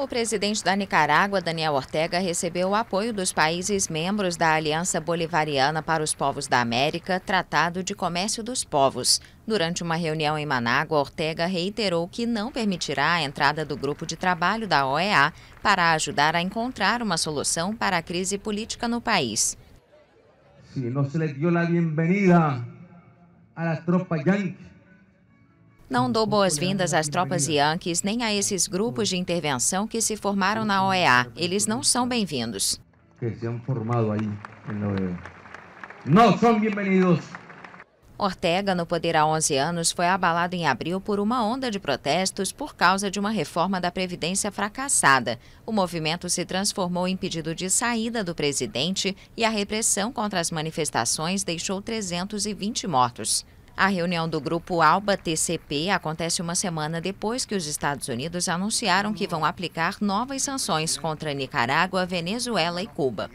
O presidente da Nicarágua, Daniel Ortega, recebeu o apoio dos países membros da Aliança Bolivariana para os Povos da América, Tratado de Comércio dos Povos. Durante uma reunião em Manágua, Ortega reiterou que não permitirá a entrada do grupo de trabalho da OEA para ajudar a encontrar uma solução para a crise política no país. Se não se lhe deu a bem-vinda às tropas yankees, não dou boas-vindas às tropas Yankees nem a esses grupos de intervenção que se formaram na OEA. Eles não são bem-vindos. Que se formado aí na OEA. Não são bem-vindos. Ortega, no poder há 11 anos, foi abalado em abril por uma onda de protestos por causa de uma reforma da Previdência fracassada. O movimento se transformou em pedido de saída do presidente e a repressão contra as manifestações deixou 320 mortos. A reunião do grupo ALBA-TCP acontece uma semana depois que os Estados Unidos anunciaram que vão aplicar novas sanções contra Nicarágua, Venezuela e Cuba.